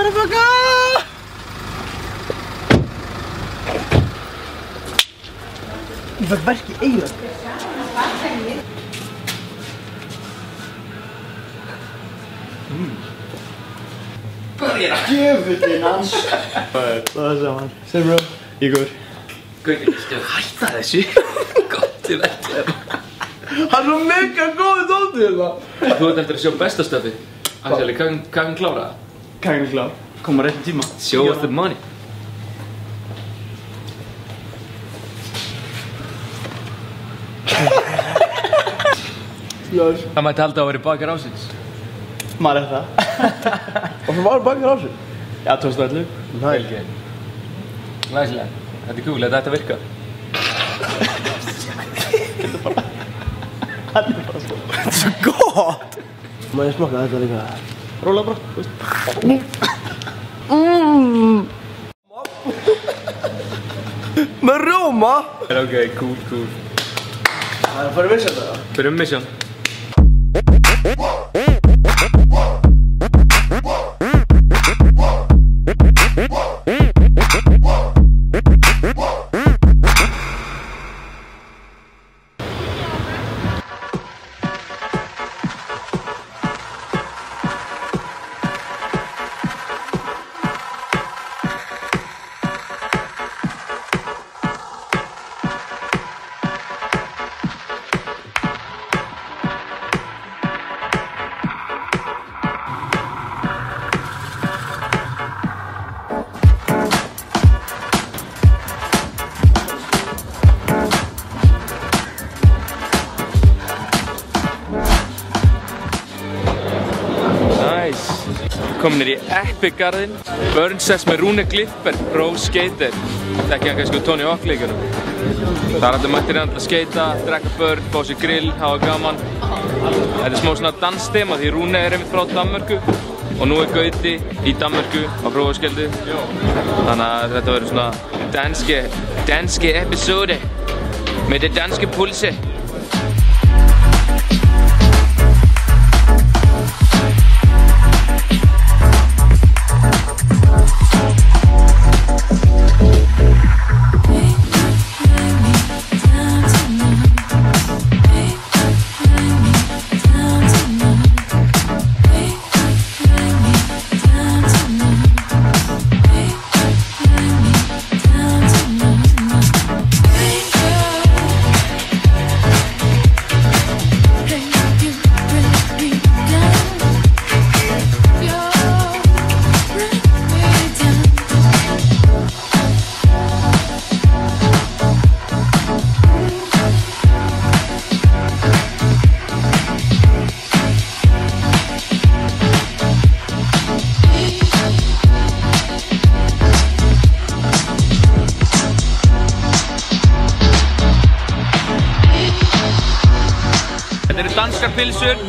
Motherfucker! Ég fætt verk í einu. Djöfullinn hans. Það er saman. Sér bro. Ég góður. Gauti, viltu hætta þessu? Gott til ekki Hann er svo mega góð dóttir þetta. Þú ert eftir að sjá bestastöfi Axeli, hvað hvað hann klára það? Klár. Koma réttin tíma. Show us the money Ljós. Það mætti halda að vera bakar ásins Maður er það. Og svo var bakið á sig. Já, 2011. Vel gert Læslega, þetta er cool, þetta ætti að virka Þetta er svo gott. Má ég smaka þetta líka? Róla bara, þú veist. Með rjóma? Ok, cool, cool Það er að fara að vissa þetta. Fyrir um mission Kominir í Epic garðin Burnsess með Rúne Glipper Pro skater. Þekki hann kannski úr Tony Hawk leikunum Það er alltaf mættir hann að skeita Drekka börn, fá sér grill, hafa gaman. Þetta er smá svona dansstema Því Rúne er einmitt frá Danmörku Og nú er Gauti í Danmörku á prófaskjöldu Þannig að þetta verður svona danske, danske episode Með det danske pulse Þetta eru danskar pilsur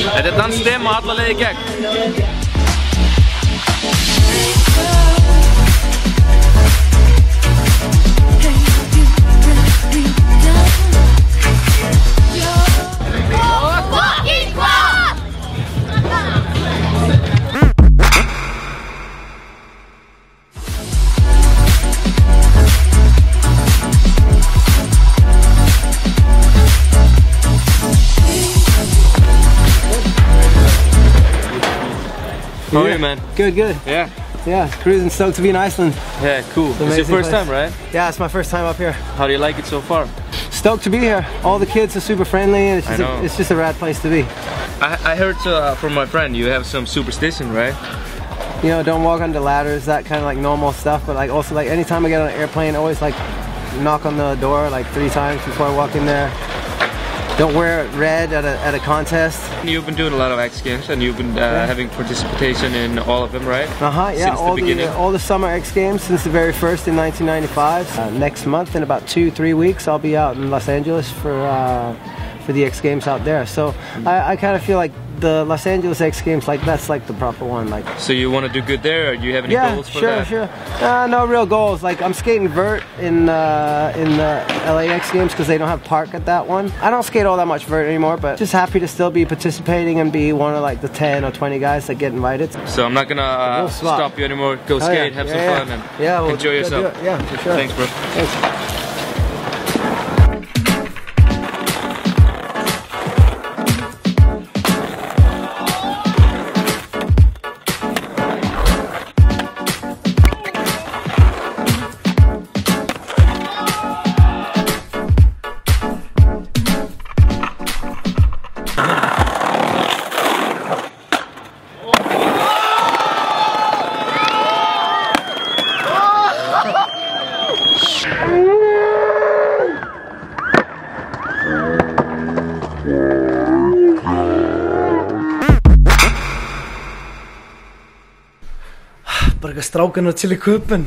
Þetta er dansstema alla leiði gegn How are you man? Good, good. Yeah Yeah, cruising, stoked to be in Iceland. Yeah, cool It's your first place. time, right? Yeah, it's my first time up here. How do you like it so far? Stoked to be here. All the kids are super friendly, and it's just, a, it's just a rad place to be. I, I heard uh, from my friend you have some superstition, right? You know, don't walk under ladders, that kind of like normal stuff. But like also like anytime I get on an airplane, I always like knock on the door like three times before I walk in there. Don't wear red at a, at a contest. You've been doing a lot of X Games and you've been uh, having participation in all of them, right? Uh huh. Yeah, Since the all beginning. all the summer X Games since the very first in 1995. Uh, next month, in about two three weeks, I'll be out in Los Angeles for uh, for the X Games out there. So I, I kind of feel like the Los Angeles X Games, like that's like the proper one. Like So you want to do good there, or do you have any yeah, goals for sure, that? sure. Uh, no real goals. Like I'm skating vert in uh, in the LAX games because they don't have park at that one. I don't skate all that much vert anymore, but just happy to still be participating and be one of like the 10 or 20 guys that get invited. So I'm not gonna uh, stop you anymore. Go Oh, yeah. skate, have some Yeah, fun, and Yeah, we'll enjoy yourself. Yeah, for sure. Thanks, bro. Thanks. Bara eitthvað strákan chilla í köpun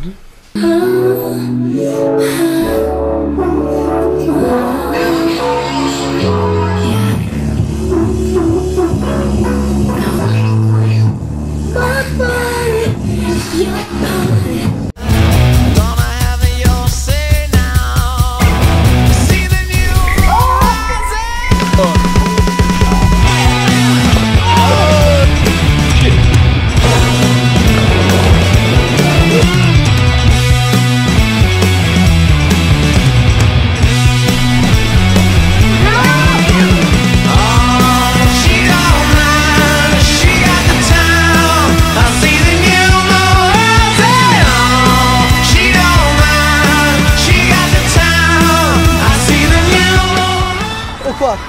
Hvað?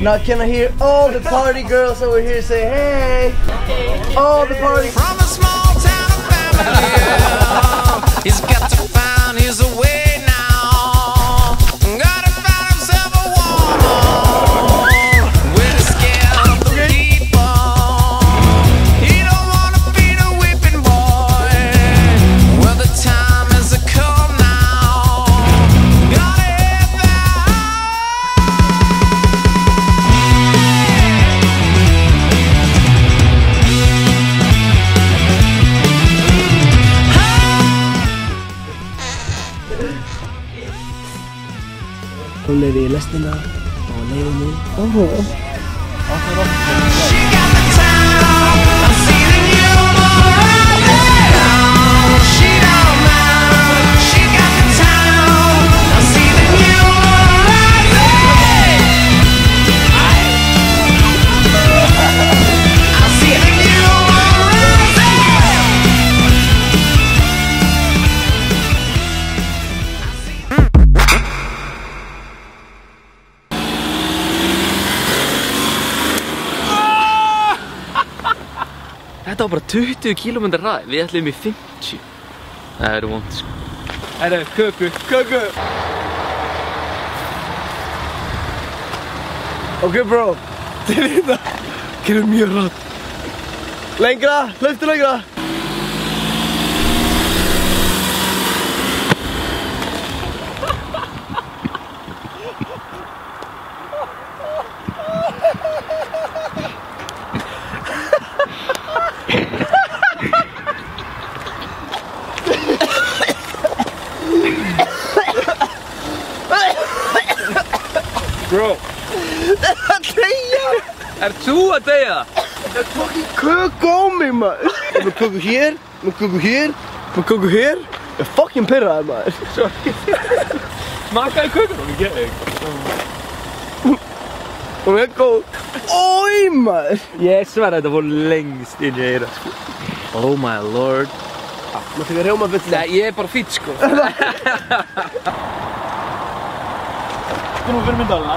Now can I hear all the party girls over here say hey? All the party From a small town of family. He's 帮助我。Þetta var bara 20 km ræð, við ætlum í 50. Það eru vond, sko. Það eru köku. Köku Ok bro Til í þetta Gerum mjög rætt Lengra, hlaustu lengra Bro, Deyja er þú að deyja? Það tók í köku á mig maður Ég með köku hér, með köku hér, með köku hér Ég er fucking pyrraður maður Smakaði kökun og við geðum. Hún er góð Ói maður Ég sverða þetta fór lengst inn í eira, sko. Oh my lord. Máttu ekki rjóma bylla Nei, ég er bara fýtt, sko. Komum fyrir myndalina